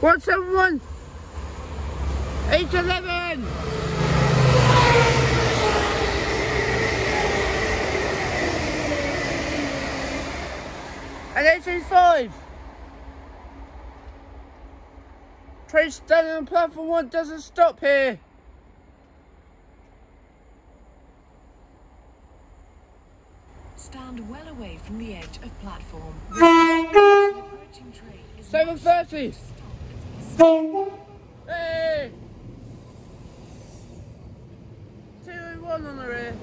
171 811 and 835 Train standing on platform 1 doesn't stop here. Stand well away from the edge of platform. 7.30 Hey! Two one on the rear.